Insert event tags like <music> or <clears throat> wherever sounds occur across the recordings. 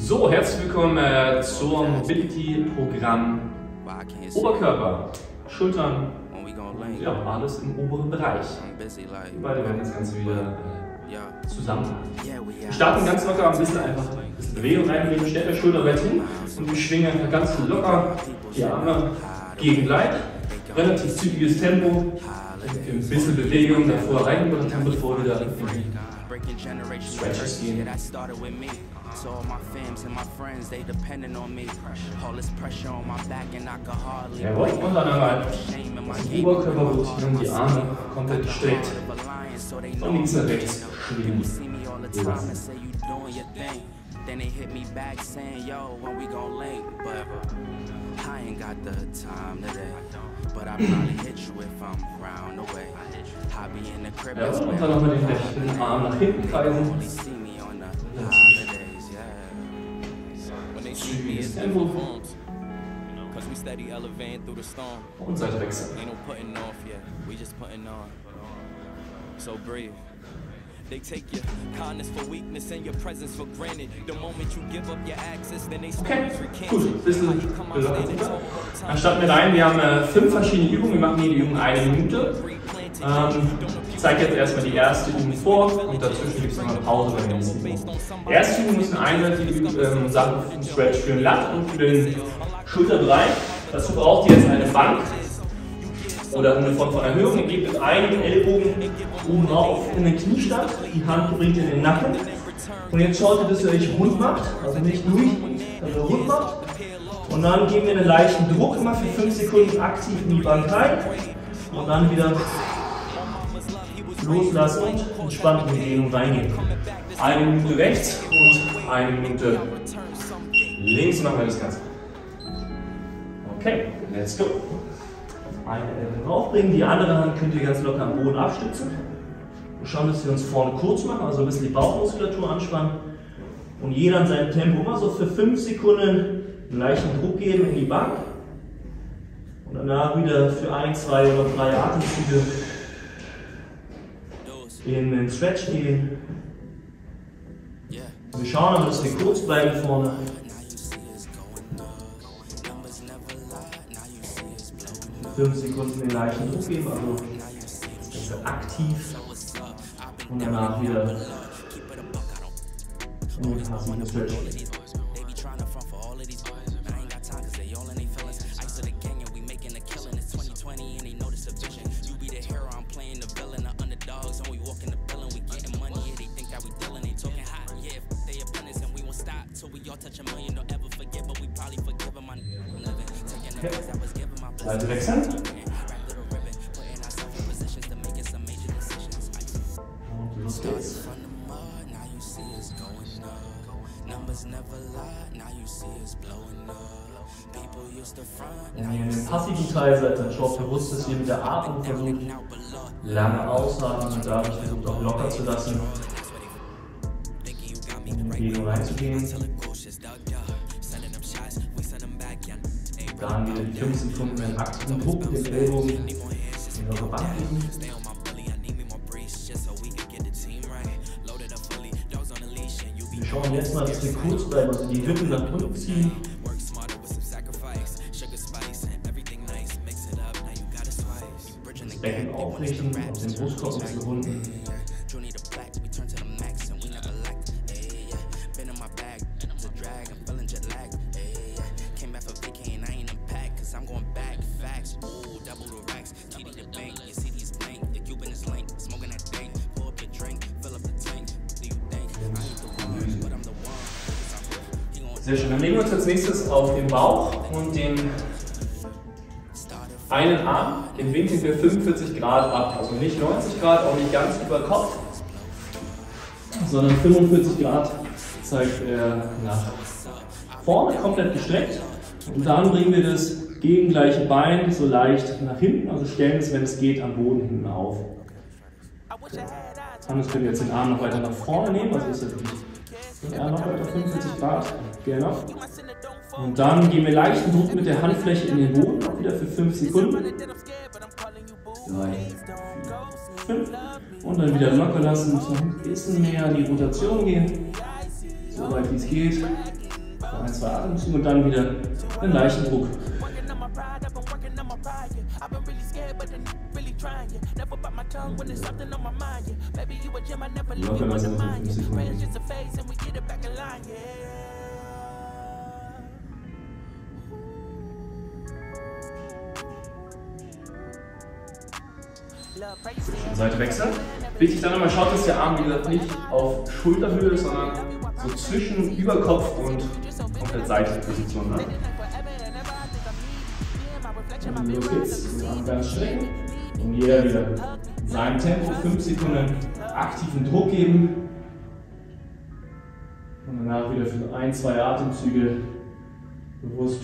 So, herzlich willkommen äh, zum Mobility-Programm Oberkörper, Schultern ja, alles im oberen Bereich. Wir beide werden das Ganze wieder äh, zusammen Wir starten ganz locker ein bisschen einfach ein bisschen Bewegung reinbringen, stellt der Schulterbett hin und wir schwingen einfach ganz locker die Arme gegen Gleit. Relativ zügiges Tempo, ein bisschen Bewegung davor rein Tempo, wir wieder Stretches gehen. So all my fams and my friends, they depending on me. All this pressure on my back and I can hardly Jawohl, und dann einmal die Oberkörperrotation, die Arme komplett gestreckt. Von links nach rechts schwingen. Then they hit me back saying, yo, when we gon' link, but I ain't got the time today. But I probably <clears throat> hit you if I'm round the way. I be in the crib. Ja, und dann nochmal den rechten Arm nach hinten kreisen. Tempo. Und Seite wechseln. So brave. They take your kindness for weakness and your presence for granted. The moment you give up your access, then they Okay, gut, bisschen Dann starten wir rein. Wir haben äh, fünf verschiedene Übungen. Wir machen jede Übung eine Minute. Ähm, ich zeige jetzt erstmal die erste Übung vor und dazwischen gibt es noch eine Pause bei der nächsten Übung. Die erste Übung ist eine einseitige ähm, Sache für den Stretch für den Lat und für den Schulterbereich. Dazu braucht ihr jetzt eine Bank oder eine Form von Erhöhung. Ihr gebt mit einem Ellbogen oben rauf in den Kniestand, die Hand bringt in den Nacken. Und jetzt schaut ihr, dass ihr euch rund macht, also nicht durch, sondern rund macht. Und dann geben wir einen leichten Druck immer für 5 Sekunden aktiv in die Bank rein. Und dann wieder loslassen und entspannt in die Dehnung reingehen. Eine Minute rechts und eine Minute links machen wir das Ganze. Okay, let's go. Eine Ellbogen raufbringen, die andere Hand könnt ihr ganz locker am Boden abstützen. Und schauen, dass wir uns vorne kurz machen, also ein bisschen die Bauchmuskulatur anspannen. Und jeder in seinem Tempo immer so für 5 Sekunden einen leichten Druck geben in die Bank. Und danach wieder für ein, zwei oder drei Atemzüge in den Stretch gehen. Wir schauen aber, dass wir kurz bleiben vorne. Fünf Sekunden den leichten Druck geben, also dass wir aktiv und danach wieder in den Stretch. Okay. In den passiven Teil seid, dann dass ihr mit der Atmung versucht, lange ausatmen und dadurch versucht auch locker zu lassen, in die Bewegung reinzugehen. Dann wieder die 5 Sekunden einen aktiven Druck den Ellbogen in eure Bank geben. Schauen jetzt mal, dass wir kurz bleiben, also die Hüften nach unten ziehen. Das Becken aufrichten, dem Brustkorb zu unten. Sehr nächstes auf den Bauch und den einen Arm, den winkeln wir 45 Grad ab. Also nicht 90 Grad, auch nicht ganz über Kopf, sondern 45 Grad zeigt er nach vorne, komplett gestreckt. Und dann bringen wir das gegengleiche Bein so leicht nach hinten, also stellen es, wenn es geht, am Boden hinten auf. Dann können wir jetzt den Arm noch weiter nach vorne nehmen, also ist er ja, noch weiter 45 Grad. Genau. Und dann gehen wir leichten Druck mit der Handfläche in den Boden, auch wieder für 5 Sekunden. 3, 4, 5. Und dann wieder locker lassen, noch ein bisschen mehr in die Rotation gehen. So weit wie es geht. Ein, zwei Atemzüge und dann wieder einen leichten Druck. Locker lassen wir 5 Sekunden. Seite wechseln. Wichtig dann nochmal, schaut, dass der Arm wieder nicht auf Schulterhöhe ist, sondern so zwischen Überkopf und komplett seitliche Position hat. Und los geht's. Ganz strecken. Und jeder wieder sein Tempo, 5 Sekunden aktiven Druck geben. Und danach wieder für ein, zwei Atemzüge bewusst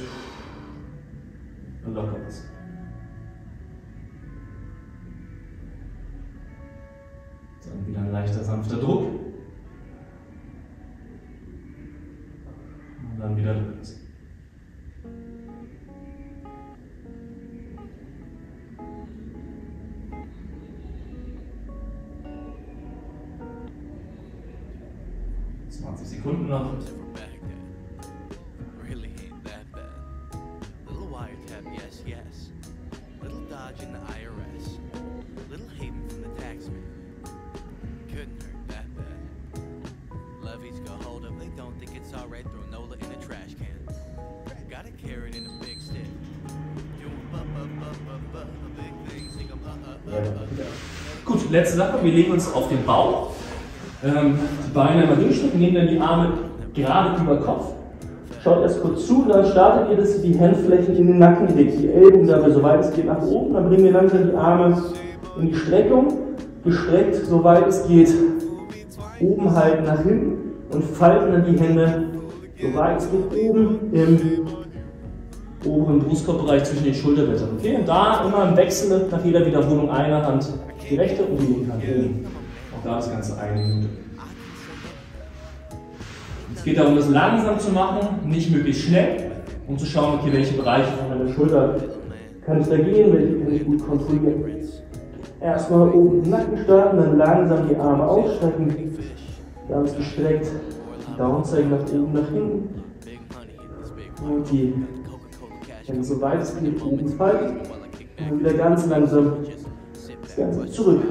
locker lassen. Dann wieder ein leichter, sanfter Druck. Go hold up, they don't think it's alright. Throw Nola in a trash can. Got a carrot in a big stick. Doing bu bu bu bu bu a big thing. Sing 'em uh uh uh uh. Gut, letzte Sache. Wir legen uns auf den Bauch. Ähm, die Beine einmal durchstrecken, nehmen dann die Arme gerade über Kopf. Schaut erst kurz zu, dann startet ihr, dass ihr die Handflächen in den Nacken legt. Die Ellbogen dabei, soweit es geht, nach oben. Dann bringen wir langsam die Arme in die Streckung. Gestreckt, soweit es geht, oben halten nach hinten und falten dann die Hände, soweit es geht, oben im oberen Brustkorbbereich zwischen den Schulterblättern. Okay? Und da immer im Wechsel nach jeder Wiederholung eine Hand die rechte und die linke Hand oben. Auch da das Ganze eine Minute. Es geht darum, das langsam zu machen, nicht möglichst schnell, um zu schauen, okay, welche Bereiche von meiner Schulter kann ich da gehen, welche kann ich gut kontrollieren. Erstmal oben im Nacken starten, dann langsam die Arme ausstrecken, ganz gestreckt, die Daumen zeigen nach oben, nach hinten und die. Hände so weit es geht oben falten und dann wieder ganz langsam das Ganze zurück.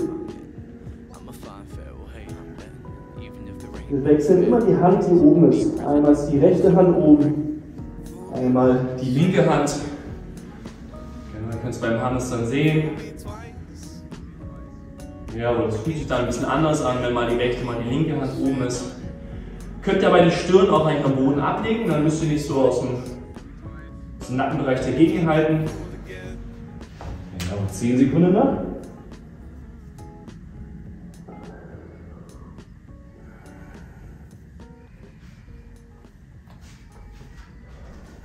Wir wechseln immer die Hand, die oben ist. Einmal ist die rechte Hand oben, einmal die linke Hand. Genau, ihr könnt es beim Hannes dann sehen. Ja, aber das fühlt sich dann ein bisschen anders an, wenn mal die rechte, mal die linke Hand oben ist. Könnt ihr aber die Stirn auch eigentlich am Boden ablegen, dann müsst ihr nicht so aus dem, aus dem Nackenbereich dagegen halten. Genau, 10 Sekunden noch.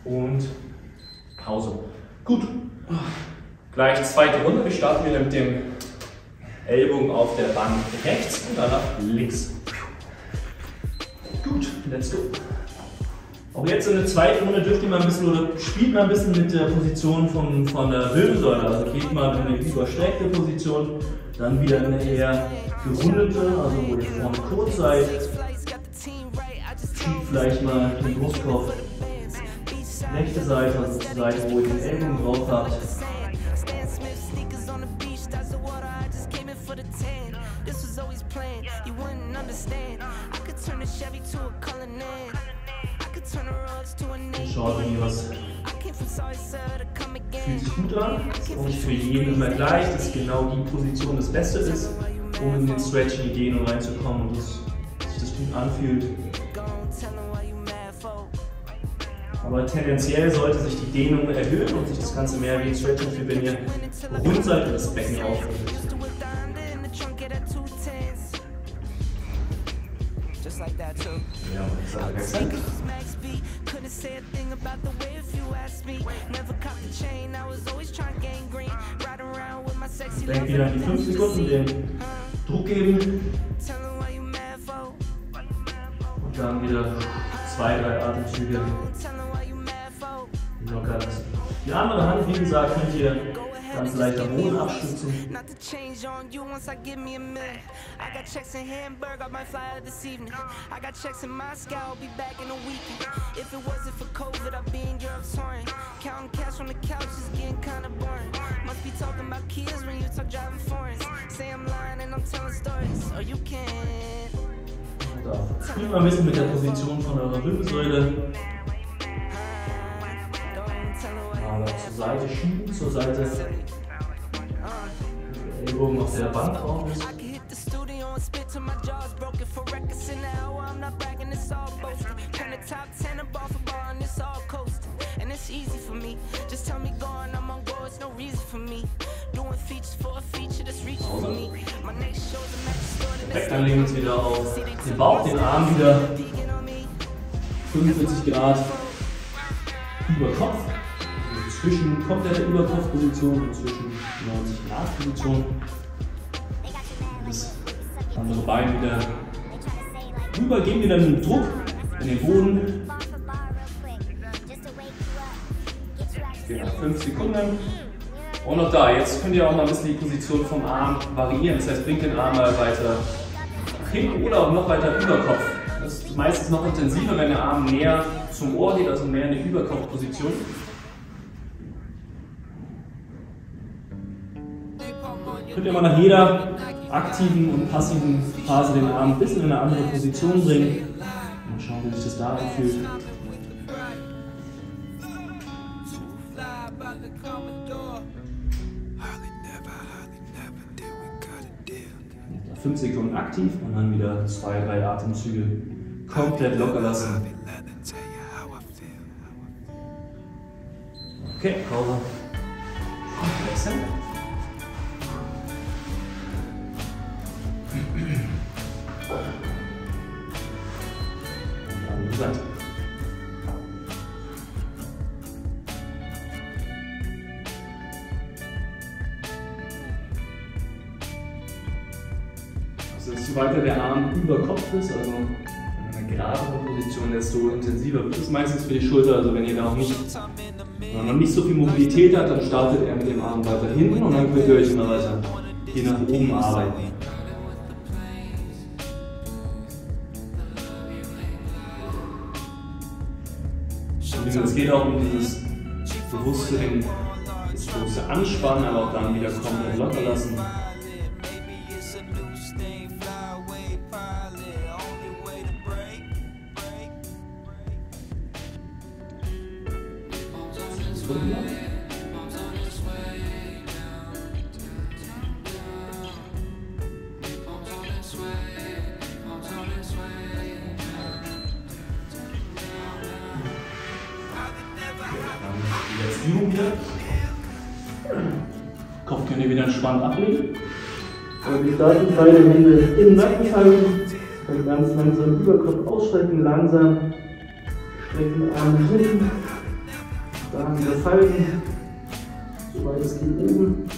und Pause. Gut. Gleich zweite Runde. Wir starten wieder mit dem Ellbogen auf der Bank rechts und danach links. Gut, let's go. Auch jetzt in der zweiten Runde dürft ihr mal ein bisschen oder spielt mal ein bisschen mit der Position von, von der Wirbelsäule. Also geht mal in eine überstreckte Position, dann wieder in eine eher gerundete, also wo ihr vorne kurz seid. Schiebt vielleicht mal den Brustkorb rechte Seite, also die Seite, wo ihr den Ellbogen drauf habt. Come fühlt sich gut an. Ist auch nicht für jeden immer gleich, dass genau die Position das Beste ist, um in den Stretch in die Dehnung reinzukommen und dass sich das gut anfühlt. Aber tendenziell sollte sich die Dehnung erhöhen und sich das Ganze mehr wie ein Stretch anfühlt, wenn ihr rund seid und das Becken aufrichtet. Used to whip the Honda in the trunk of that 210s. Just like that too. Ja, und ich thing about the way if you asked me. Never caught the chain, I was always trying to gain green. Riding around with my sexy love wieder an die and 5 Sekunden, den Druck geben und dann wieder zwei, drei Atemzüge. Locker lassen. Die andere Hand, wie gesagt, könnt ihr Kannst du leichter Boden abschützen. I got checks in Hamburg, I might fly out this evening. I got checks in Moscow, I'll be back in a week. If it wasn't for COVID, I'd be in Europe touring. Counting cash from the couch is getting kinda boring. Must be talking about kids when you talk driving foreigns. Say I'm lying and I'm telling stories, or you can't. So, spielen ein bisschen mit der Position von eurer Wirbelsäule. Aber zur Seite schieben, zur Seite. Der Ellbogen auf der Bank drauf ist. I can hit the studio and spit till my jaw's broken for records in the hour. I'm not bragging, it's all boasting. Turn the top 10 of ball for ball and it's all coasting. And it's easy for me. Just tell me go and I'm on go, no reason for me. Doing features for a feature that's reaching for me. My next show's a match store Perfekt, dann legen wir uns wieder auf den Bauch, den Arm wieder Vegan on me. 45 Grad über Kopf. Zwischen kompletter Überkopfposition und zwischen 90 Grad Position. Das andere Bein wieder rüber, geben wieder einen Druck in den Boden. Genau, 5 Sekunden. Und noch da, jetzt könnt ihr auch mal ein bisschen die Position vom Arm variieren. Das heißt, bringt den Arm mal weiter nach hinten oder auch noch weiter über Kopf. Das ist meistens noch intensiver, wenn der Arm näher zum Ohr geht, also mehr in die Überkopfposition. Könnt ihr mal nach jeder aktiven und passiven Phase den Arm ein bisschen in eine andere Position bringen. Mal schauen, wie sich das da anfühlt. 5 Sekunden aktiv und dann wieder 2, 3 Atemzüge komplett locker lassen. Okay, Pause. Wechseln. Es meistens für die Schulter. Also wenn ihr da auch nicht, wenn man noch nicht so viel Mobilität hat, dann startet er mit dem Arm weiter hinten und dann könnt ihr euch immer weiter hier nach oben arbeiten. Es geht auch um dieses bewusste, das bewusste Anspannen, aber auch dann wieder komplett locker lassen. Die Übung hier. Kopf könnt ihr wieder entspannt ablegen. Und die starten beide Hände im Nacken halten. Dann ganz langsam Überkopf ausstrecken, langsam. Strecken Arme hinten. Dann wieder falten. Soweit es geht oben.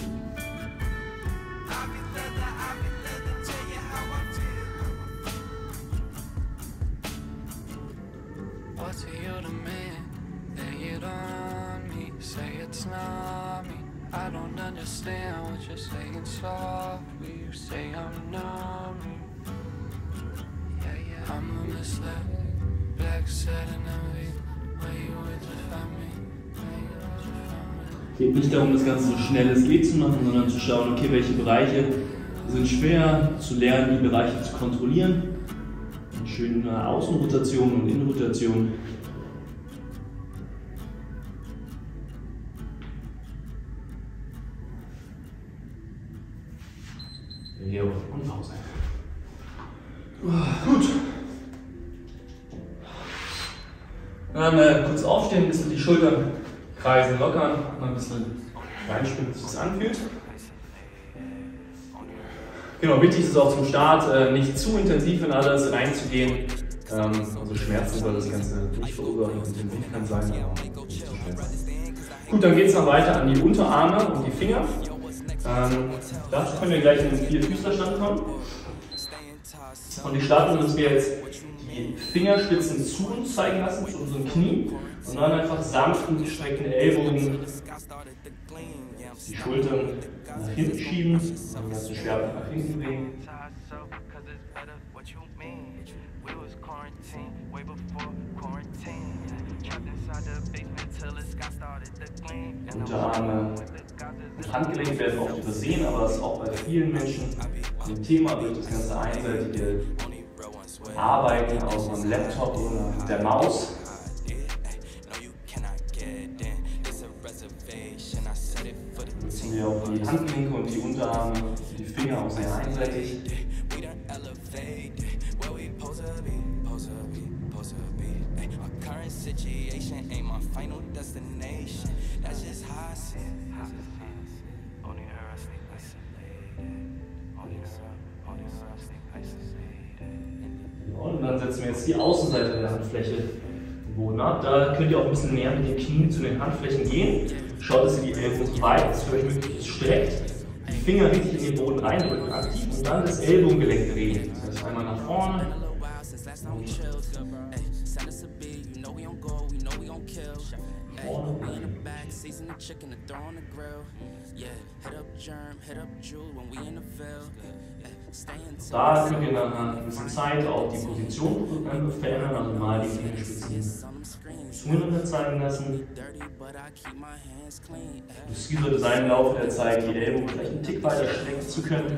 Don't understand what you're saying softly. You say I'm numb. Yeah, yeah. I'm a misled. Black satin envy. Where you with the family? geht nicht darum, das Ganze so schnell es geht zu machen, sondern zu schauen, okay, welche Bereiche sind schwer, zu lernen, die Bereiche zu kontrollieren. Schöne Außenrotation und Innenrotation. Leo und Pause. Gut. Dann äh, kurz aufstehen, ein bisschen die Schultern kreisen, lockern, mal ein bisschen reinspringen, bis es anfühlt. Genau, wichtig ist auch zum Start, äh, nicht zu intensiv in alles reinzugehen. Ähm, also Schmerzen soll das Ganze nicht verursachen, intensiv kann sein, aber nicht zu. Gut, dann geht es noch weiter an die Unterarme und die Finger. Ähm, dazu können wir gleich in den Vierfüßlerstand kommen. Und die starten, dass wir jetzt die Fingerspitzen zu uns zeigen lassen, zu unseren Knien. Und dann einfach sanft und gestreckten Ellbogen die Schultern nach hinten schieben, den ganzen Schwerpunkt nach hinten bringen. Quarantined way before quarantine. Trapped inside the basement Unterarme und Handgelenk werden oft übersehen, aber das ist auch bei vielen Menschen ein Thema durch das ganze einseitige Arbeiten auf einem Laptop oder der Maus. Nutzen wir auch die Handgelenke und die Unterarme, die Finger auch sehr einseitig. Situation ain't my final destination. That's just how I see it. Only her I stay isolated. Only her, only her I stay isolated. Und dann setzen wir jetzt die Außenseite der Handfläche im Boden ab. Da könnt ihr auch ein bisschen näher mit den Knien zu den Handflächen gehen. Schaut, dass ihr die Ellbogen weit als für euch möglich streckt. Die Finger richtig in den Boden reindrücken aktiv und dann das Ellbogengelenk drehen. Das heißt einmal nach vorne. Und season the chicken to throw on the grill. Yeah, head up germ, head up jewel when we in the field. Da könnt ihr nach einer gewissen Zeit auch die Position verändern, also mal die Fingerspitzen zueinander zeigen lassen. Das Ziel sollte sein, im Laufe der Zeit die Ellbogen vielleicht einen Tick weiter strecken zu können.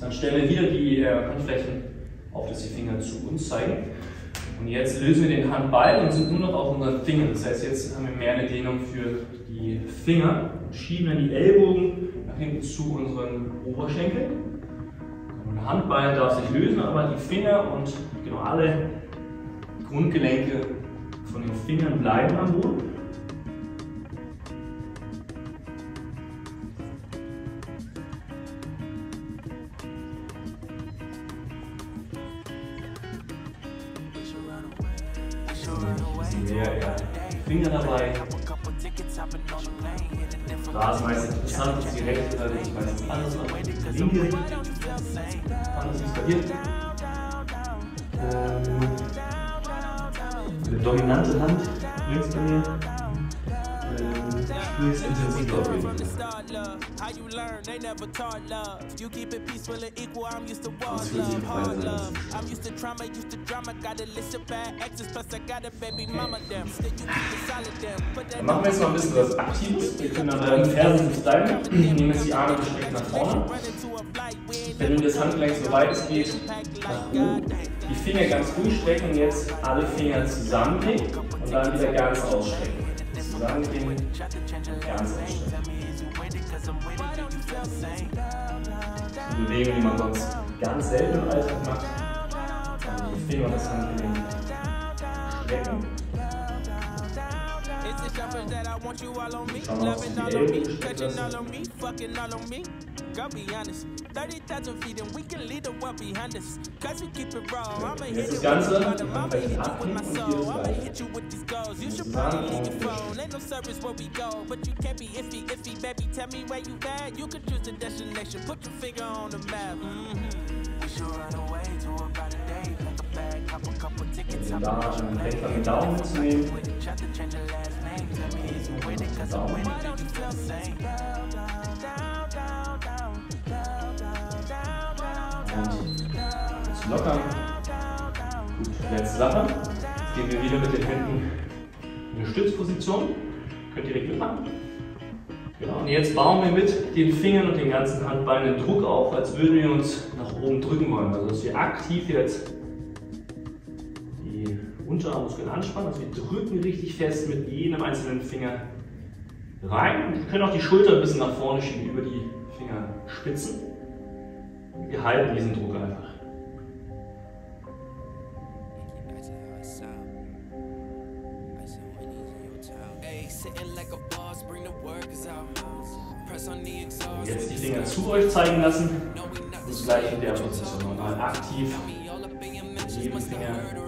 Dann stellen wir wieder die äh, Handflächen auf, dass die Finger zu uns zeigen. Und jetzt lösen wir den Handball und sind nur noch auf unseren Fingern. Das heißt, jetzt haben wir mehr eine Dehnung für die Finger und schieben dann die Ellbogen nach hinten zu unseren Oberschenkeln. Und der Handball darf sich lösen, aber die Finger und genau alle Grundgelenke von den Fingern bleiben am Boden. Finger dabei. Da ist meistens interessant, dass die rechte Seite sich meistens anders an die linke. Anders es bei dir. Ähm, eine dominante Hand links bei mir. Spürst intensiv auf jeden Fall. How you learn, they never taught love. You keep it peaceful and equal. I'm used to war love, hard love. I'm used to trauma, used to drama. Got a list of bad exes, plus I got a baby mama them. Still you keep it solid them. Dann machen wir jetzt mal ein bisschen was Aktives. Wir können an deinen Fersen sich bleiben. Nehmen jetzt die Arme gestreckt nach vorne. Wenn du das Handgelenk so weit es geht nach oben, die Finger ganz durchstrecken und jetzt alle Finger zusammenlegen und dann wieder ganz ausstrecken. Zusammenlegen, ganz ausstrecken. Bewegung, die man sonst ganz selten im Alltag macht. Also die Finger und das Handgelenk strecken. Schauen wir, ob die Ellbogen gestreckt lassen. I'll be honest. 30,000 feet and we can lead the world behind us. Cause we keep it raw. I'ma hit you with I'ma hit you with my soul. I'ma hit you with these goals. You should probably leave your phone. Ain't no service where we go. But you can't be iffy, iffy, baby. Tell me where you at. You can choose the destination. Put your finger on the map. Mm-hmm. We should run away to a brighter day. Pack a bag, hop a couple tickets. Da direkt an den Daumen mitzunehmen. Daumen. und lockern. Gut, letzte Sache. Jetzt gehen wir wieder mit den Händen in eine Stützposition. Könnt ihr direkt mitmachen. Genau, und jetzt bauen wir mit den Fingern und den ganzen Handbeinen Druck auf, als würden wir uns nach oben drücken wollen. Also dass wir aktiv jetzt Unterarmmuskeln anspannen, also wir drücken richtig fest mit jedem einzelnen Finger rein. Und wir können auch die Schulter ein bisschen nach vorne schieben über die Fingerspitzen. Wir halten diesen Druck einfach. Jetzt die Finger zu euch zeigen lassen und gleich in der Position nochmal aktiv mit jedem Finger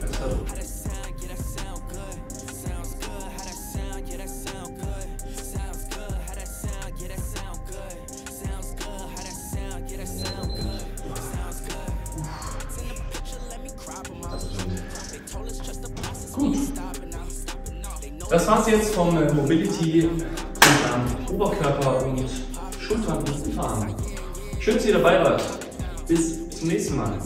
Jetzt vom Mobility-Programm Oberkörper und Schultern und Unterarm. Schön, dass ihr dabei wart. Bis zum nächsten Mal.